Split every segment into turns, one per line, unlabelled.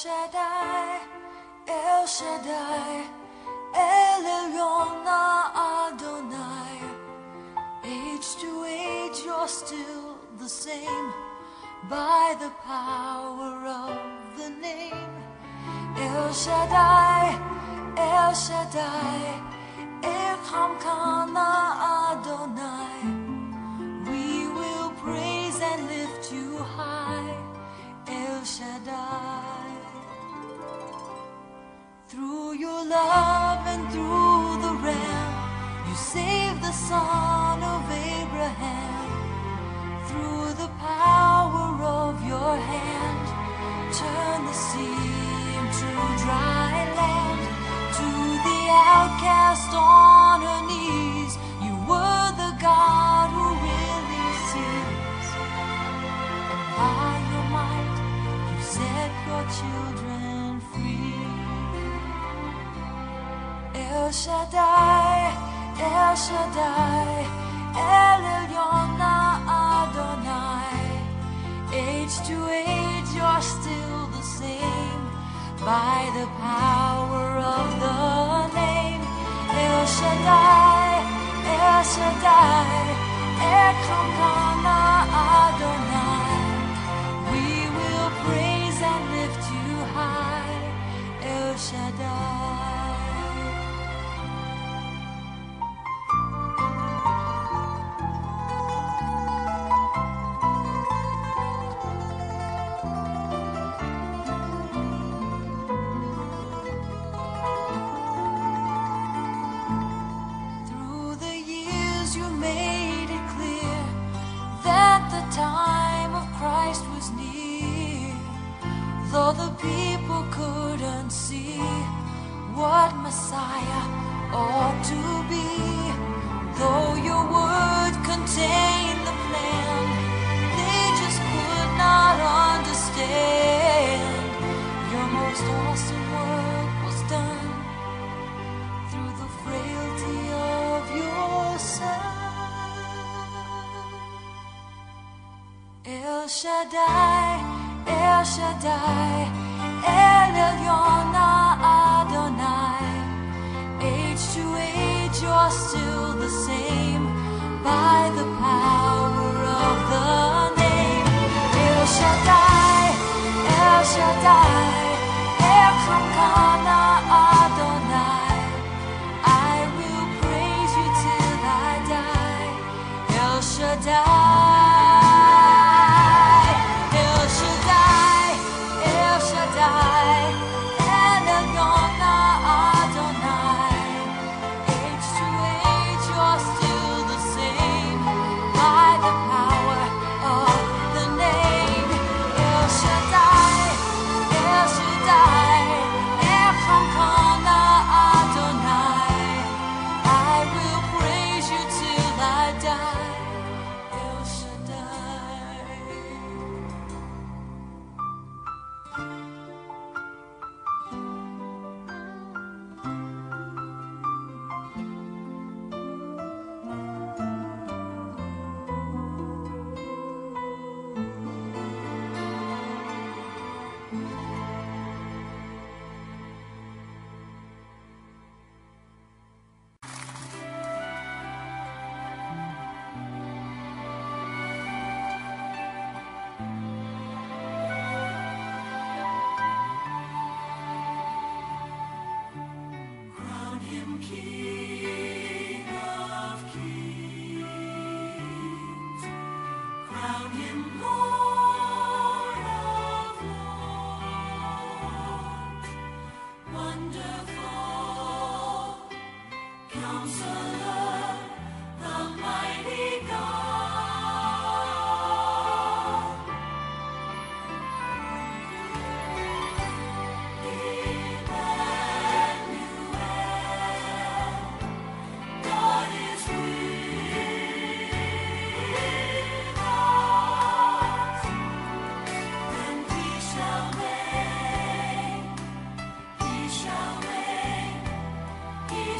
Shaddai, El Shaddai, El Elyon Adonai. Age to age, you're still the same by the power of the name. El Shaddai, El Shaddai, Elkamkana Adonai. We will praise and lift you high, El Shaddai. Through your love and through the Ram, you saved the son El Shaddai, El Shaddai, El Elyon Adonai. Age to age, you're still the same by the power of the name. El Shaddai, El Shaddai, Adonai. Though the people couldn't see what Messiah ought to be, though your word contained the plan, they just could not understand. Your most awesome work was done through the frailty of your son. El Shaddai, Shaddai, El Elyon Adonai. Age to age, you're still the same by the power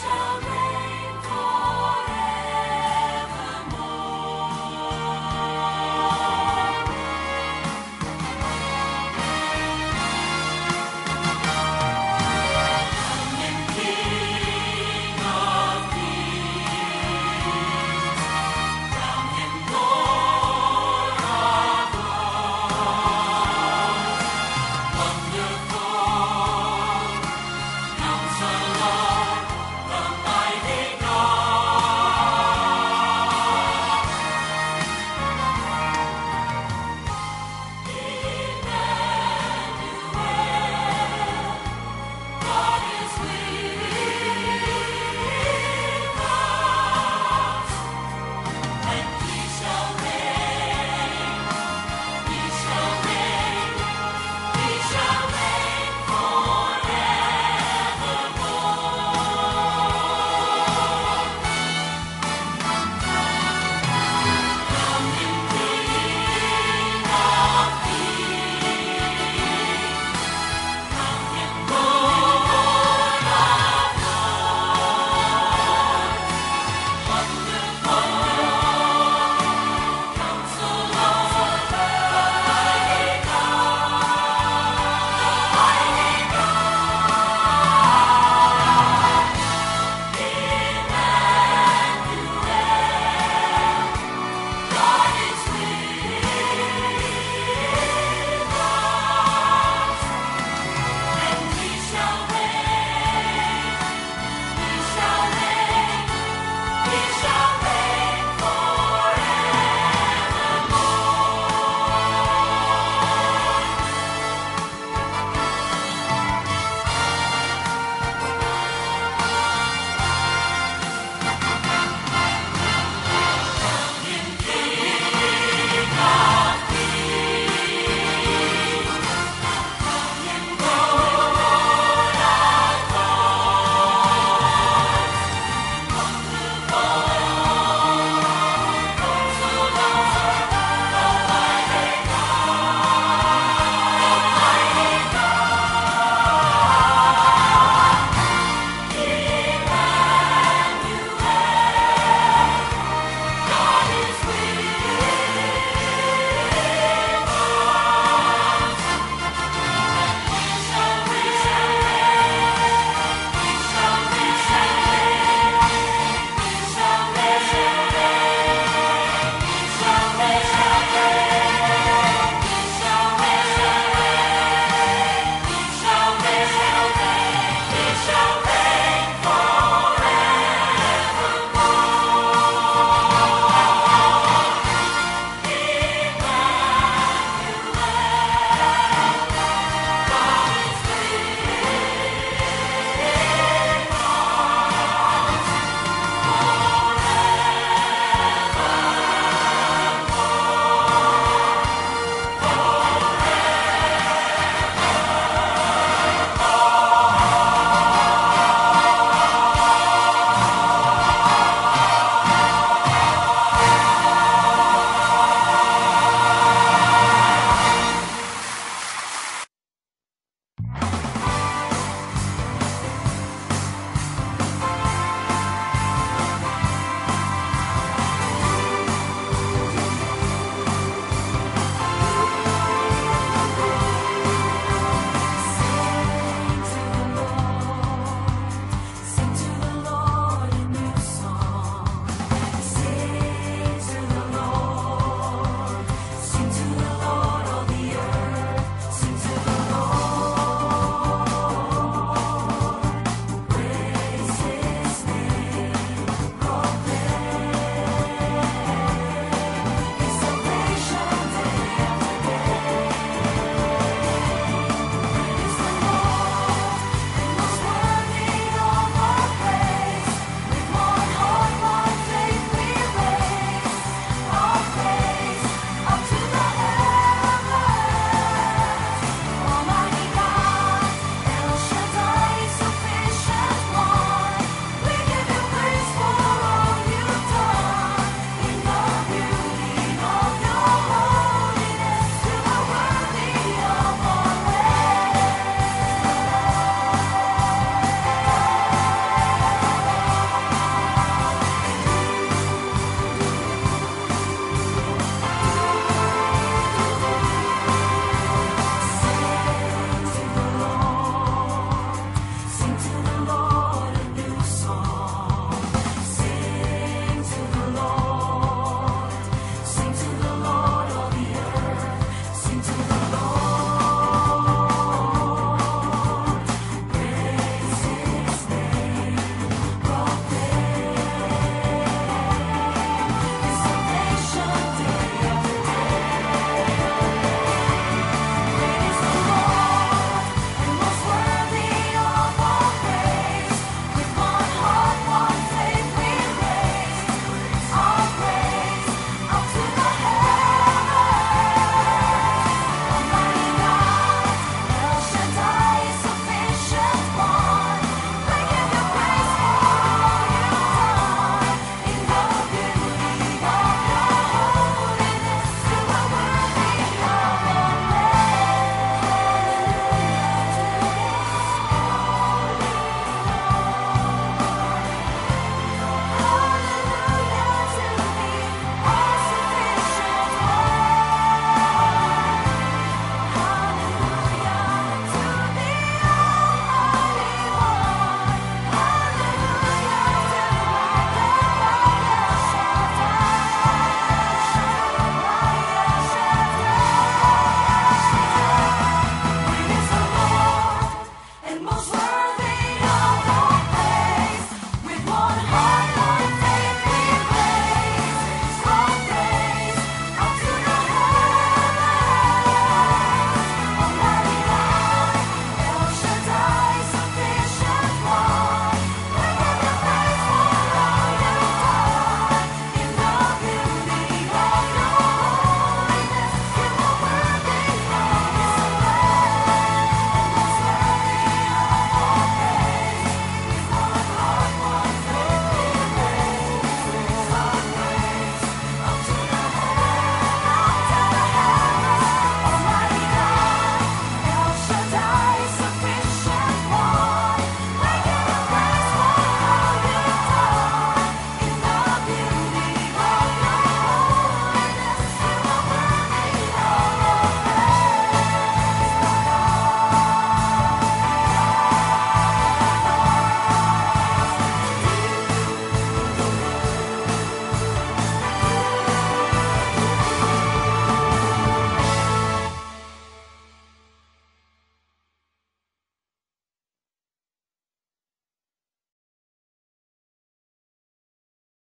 shall